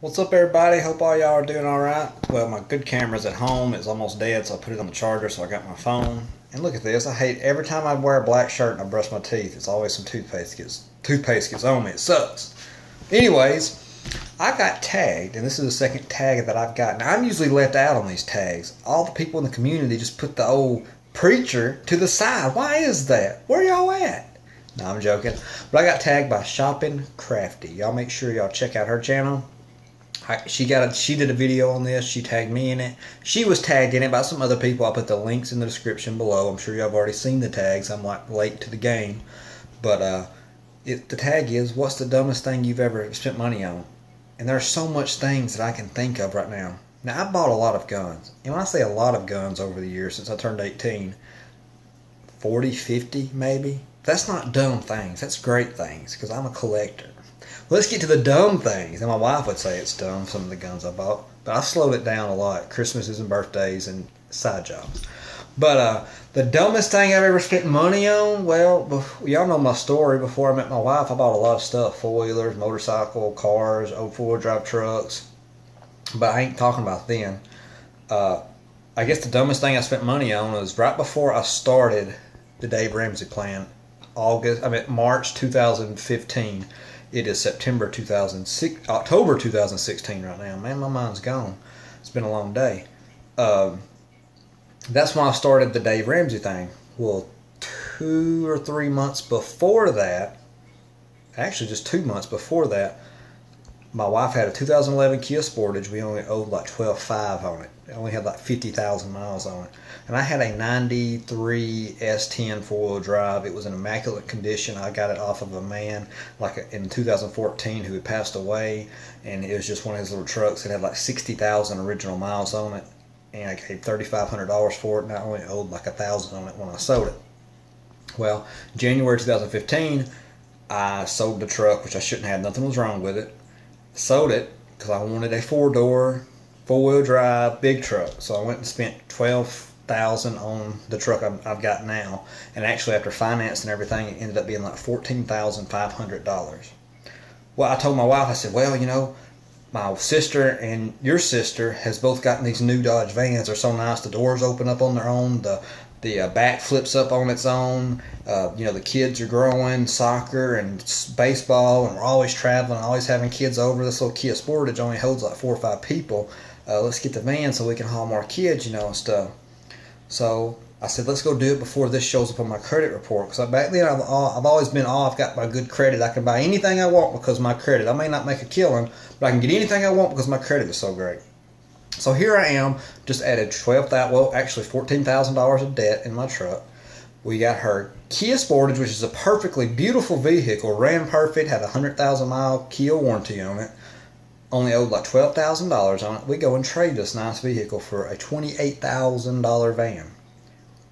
What's up everybody? Hope all y'all are doing alright. Well, my good camera's at home. It's almost dead, so I put it on the charger so I got my phone. And look at this. I hate every time I wear a black shirt and I brush my teeth, it's always some toothpaste gets toothpaste gets on me. It sucks. Anyways, I got tagged, and this is the second tag that I've gotten. I'm usually left out on these tags. All the people in the community just put the old preacher to the side. Why is that? Where y'all at? No, I'm joking. But I got tagged by Shopping Crafty. Y'all make sure y'all check out her channel. I, she got a, she did a video on this. She tagged me in it. She was tagged in it by some other people. I'll put the links in the description below. I'm sure y'all have already seen the tags. I'm like late to the game, but uh, it, the tag is what's the dumbest thing you've ever spent money on? And there's so much things that I can think of right now. Now I bought a lot of guns, and when I say a lot of guns over the years since I turned 18, 40, 50 maybe. That's not dumb things. That's great things because I'm a collector. Let's get to the dumb things. And my wife would say it's dumb, some of the guns I bought. But I slowed it down a lot. Christmases and birthdays and side jobs. But uh, the dumbest thing I've ever spent money on, well, y'all know my story. Before I met my wife, I bought a lot of stuff. Four-wheelers, motorcycle, cars, old four-wheel drive trucks. But I ain't talking about then. Uh, I guess the dumbest thing I spent money on was right before I started the Dave Ramsey plan. August, I mean March 2015 it is September 2006, October 2016 right now. Man, my mind's gone. It's been a long day. Um, that's why I started the Dave Ramsey thing. Well, two or three months before that, actually just two months before that, my wife had a 2011 Kia Sportage. We only owed like 12.5 on it. It only had like 50,000 miles on it. And I had a 93 S10 four-wheel drive. It was in immaculate condition. I got it off of a man like in 2014 who had passed away. And it was just one of his little trucks. It had like 60,000 original miles on it. And I paid $3,500 for it. And I only owed like a thousand on it when I sold it. Well, January 2015, I sold the truck, which I shouldn't have. Nothing was wrong with it sold it because I wanted a four door, four wheel drive, big truck. So I went and spent twelve thousand on the truck I've got now, and actually after finance and everything, it ended up being like fourteen thousand five hundred dollars. Well, I told my wife, I said, well, you know, my sister and your sister has both gotten these new Dodge vans. They're so nice. The doors open up on their own. The the uh, back flips up on its own. Uh, you know, the kids are growing, soccer and baseball, and we're always traveling, always having kids over. This little Kia Sportage only holds like four or five people. Uh, let's get the van so we can haul more kids, you know, and stuff. So I said, let's go do it before this shows up on my credit report. Because back then, I've, uh, I've always been, oh, I've got my good credit. I can buy anything I want because my credit. I may not make a killing, but I can get anything I want because my credit is so great. So here I am, just added twelve thousand, well, actually fourteen thousand dollars of debt in my truck. We got her Kia Sportage, which is a perfectly beautiful vehicle, ran perfect, had a hundred thousand mile Kia warranty on it. Only owed like twelve thousand dollars on it. We go and trade this nice vehicle for a twenty-eight thousand dollar van.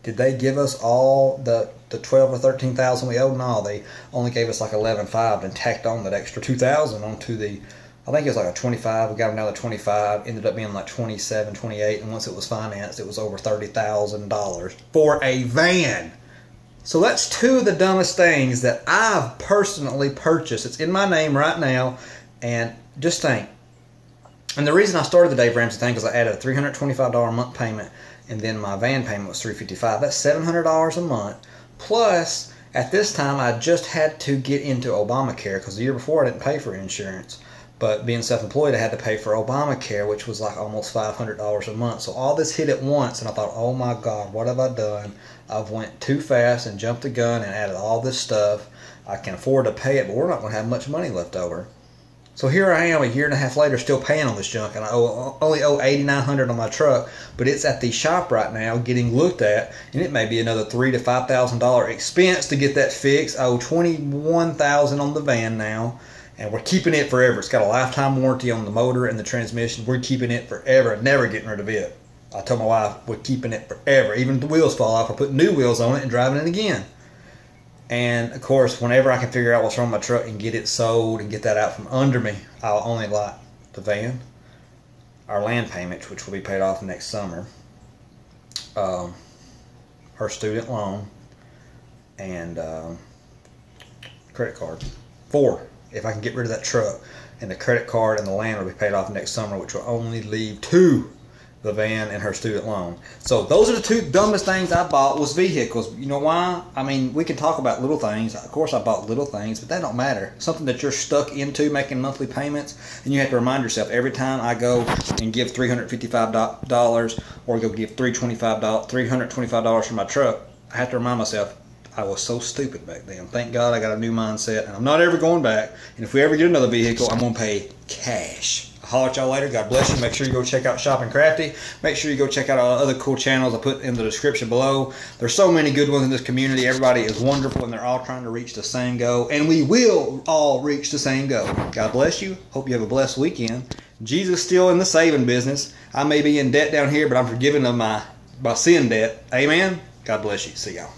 Did they give us all the the twelve or thirteen thousand we owed? No, they only gave us like eleven five and tacked on that extra two thousand onto the I think it was like a 25. We got another 25. Ended up being like 27, 28. And once it was financed, it was over $30,000 for a van. So that's two of the dumbest things that I've personally purchased. It's in my name right now. And just think. And the reason I started the Dave Ramsey thing is I added a $325 a month payment. And then my van payment was 355. That's $700 a month. Plus, at this time, I just had to get into Obamacare because the year before I didn't pay for insurance. But being self-employed, I had to pay for Obamacare, which was like almost $500 a month. So all this hit at once, and I thought, oh my God, what have I done? I've went too fast and jumped the gun and added all this stuff. I can afford to pay it, but we're not going to have much money left over. So here I am a year and a half later still paying on this junk and I owe, only owe 8900 on my truck, but it's at the shop right now getting looked at and it may be another three to five thousand dollar expense to get that fixed. I owe 21000 on the van now and we're keeping it forever. It's got a lifetime warranty on the motor and the transmission. We're keeping it forever, never getting rid of it. I told my wife we're keeping it forever. Even if the wheels fall off, we're putting new wheels on it and driving it again. And of course, whenever I can figure out what's wrong with my truck and get it sold and get that out from under me, I'll only like the van, our land payment, which will be paid off next summer, um, her student loan, and um, credit card. Four if I can get rid of that truck. and the credit card and the land will be paid off next summer, which will only leave two the van and her student loan. So those are the two dumbest things I bought was vehicles. You know why? I mean, we can talk about little things. Of course, I bought little things, but that don't matter. Something that you're stuck into making monthly payments, and you have to remind yourself every time I go and give three hundred fifty-five dollars or go give three twenty-five dollars, three hundred twenty-five dollars for my truck. I have to remind myself I was so stupid back then. Thank God I got a new mindset, and I'm not ever going back. And if we ever get another vehicle, I'm gonna pay cash. Holler at y'all later. God bless you. Make sure you go check out Shopping Crafty. Make sure you go check out our other cool channels I put in the description below. There's so many good ones in this community. Everybody is wonderful and they're all trying to reach the same goal. And we will all reach the same goal. God bless you. Hope you have a blessed weekend. Jesus still in the saving business. I may be in debt down here, but I'm forgiven of my, my sin debt. Amen. God bless you. See y'all.